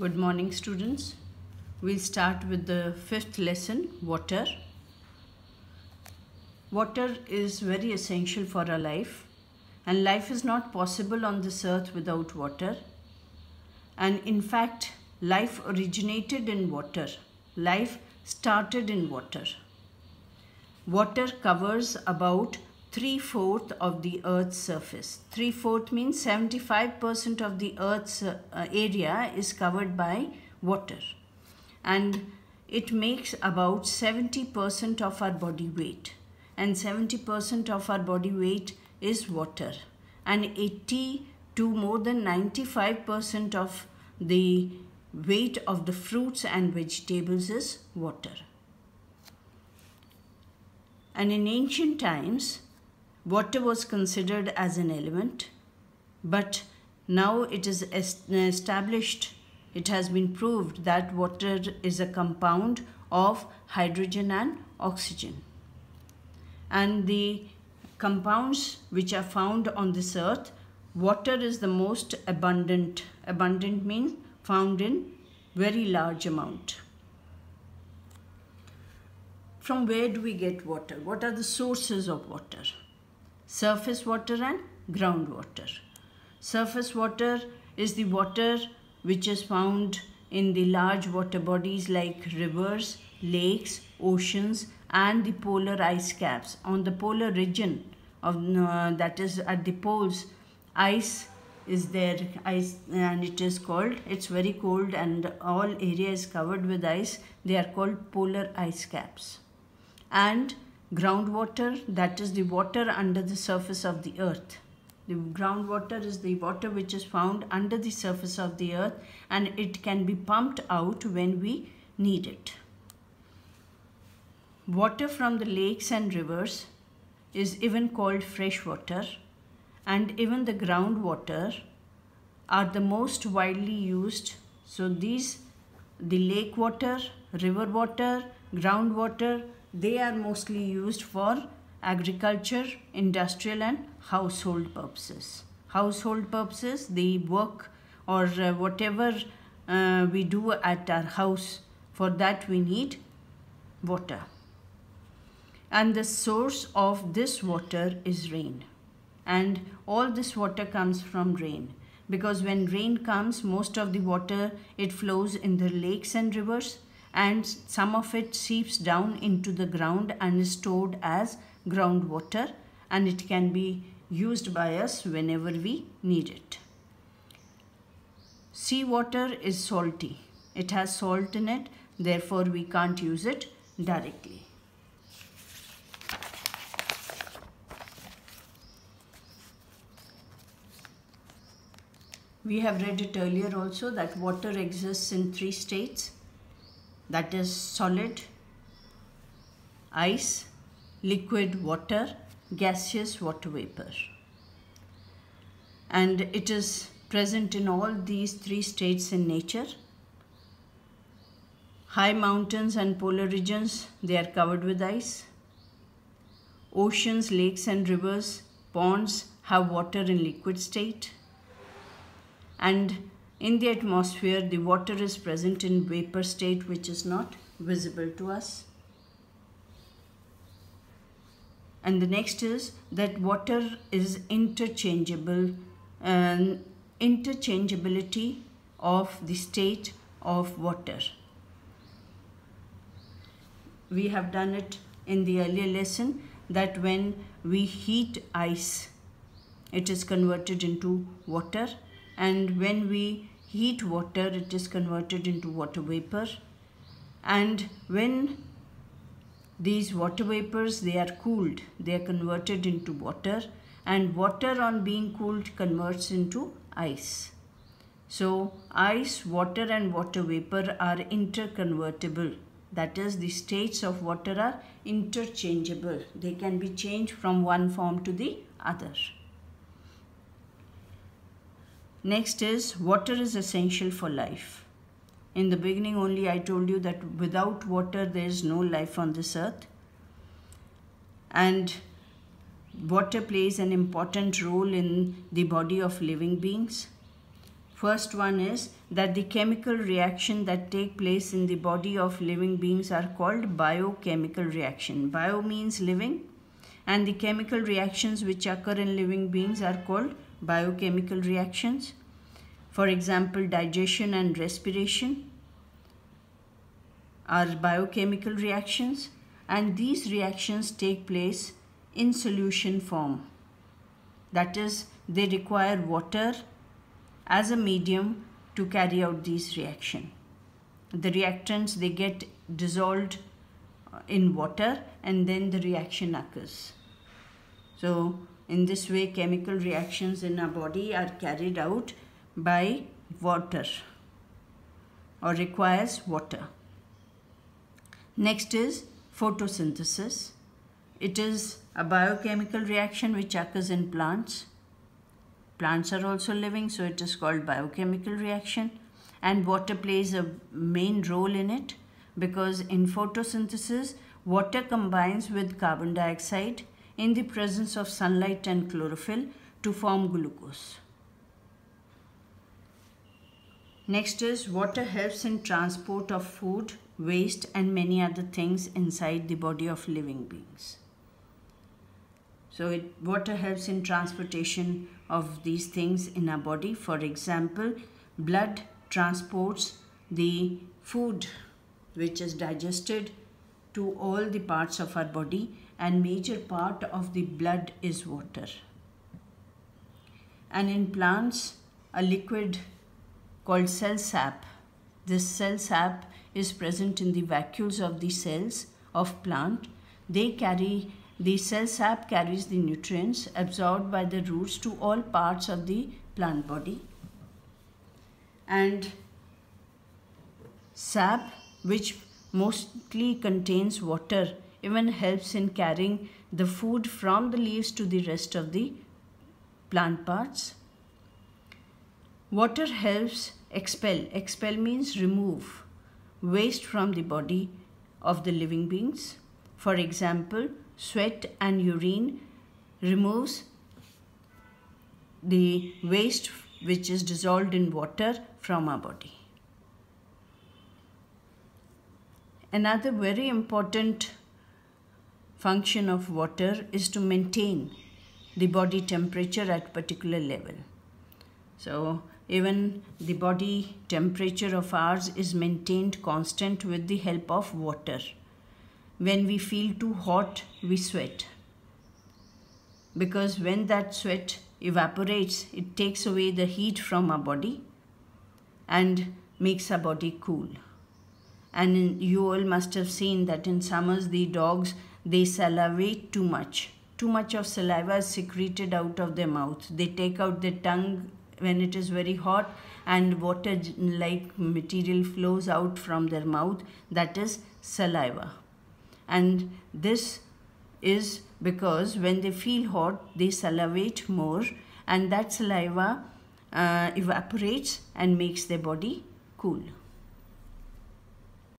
Good morning, students. We'll start with the fifth lesson water. Water is very essential for our life, and life is not possible on this earth without water. And in fact, life originated in water, life started in water. Water covers about three fourth of the earth's surface. Three fourth means 75% of the earth's uh, area is covered by water. And it makes about 70% of our body weight. And 70% of our body weight is water. And 80 to more than 95% of the weight of the fruits and vegetables is water. And in ancient times water was considered as an element, but now it is established, it has been proved that water is a compound of hydrogen and oxygen. And the compounds which are found on this earth, water is the most abundant. Abundant means found in very large amount. From where do we get water? What are the sources of water? Surface water and groundwater. Surface water is the water which is found in the large water bodies like rivers, lakes, oceans and the polar ice caps. On the polar region of uh, that is at the poles, ice is there ice and it is called it's very cold and all area is covered with ice they are called polar ice caps and groundwater that is the water under the surface of the earth. The groundwater is the water which is found under the surface of the earth and it can be pumped out when we need it. Water from the lakes and rivers is even called fresh water and even the groundwater are the most widely used. So these the lake water river water groundwater they are mostly used for agriculture, industrial and household purposes. Household purposes, the work or uh, whatever uh, we do at our house, for that we need water. And the source of this water is rain. And all this water comes from rain because when rain comes most of the water it flows in the lakes and rivers and some of it seeps down into the ground and is stored as groundwater and it can be used by us whenever we need it. Seawater is salty. It has salt in it, therefore we can't use it directly. We have read it earlier also that water exists in three states that is solid, ice, liquid water, gaseous water vapor. And it is present in all these three states in nature. High mountains and polar regions, they are covered with ice. Oceans, lakes and rivers, ponds have water in liquid state. And in the atmosphere, the water is present in vapor state which is not visible to us. And the next is that water is interchangeable and interchangeability of the state of water. We have done it in the earlier lesson that when we heat ice, it is converted into water and when we heat water it is converted into water vapor. And when these water vapors they are cooled they are converted into water. And water on being cooled converts into ice. So ice water and water vapor are interconvertible. That is the states of water are interchangeable. They can be changed from one form to the other Next is water is essential for life. In the beginning only I told you that without water there is no life on this earth. And water plays an important role in the body of living beings. First one is that the chemical reaction that take place in the body of living beings are called biochemical reaction. Bio means living and the chemical reactions which occur in living beings are called biochemical reactions. For example, digestion and respiration are biochemical reactions and these reactions take place in solution form. That is, they require water as a medium to carry out these reaction. The reactants, they get dissolved uh, in water and then the reaction occurs. So in this way chemical reactions in our body are carried out by water or requires water. Next is photosynthesis. It is a biochemical reaction which occurs in plants. Plants are also living so it is called biochemical reaction and water plays a main role in it because in photosynthesis water combines with carbon dioxide in the presence of sunlight and chlorophyll to form glucose. Next is water helps in transport of food, waste and many other things inside the body of living beings. So it, water helps in transportation of these things in our body. For example, blood transports the food which is digested to all the parts of our body and major part of the blood is water. And in plants, a liquid called cell sap. This cell sap is present in the vacuoles of the cells of plant. They carry, the cell sap carries the nutrients absorbed by the roots to all parts of the plant body. And sap, which mostly contains water, even helps in carrying the food from the leaves to the rest of the plant parts. Water helps expel. Expel means remove waste from the body of the living beings. For example, sweat and urine removes the waste which is dissolved in water from our body. Another very important function of water is to maintain the body temperature at particular level. So even the body temperature of ours is maintained constant with the help of water. When we feel too hot, we sweat. Because when that sweat evaporates, it takes away the heat from our body and makes our body cool. And you all must have seen that in summers the dogs they salivate too much. Too much of saliva is secreted out of their mouth. They take out their tongue when it is very hot and water like material flows out from their mouth that is saliva and this is because when they feel hot they salivate more and that saliva uh, evaporates and makes their body cool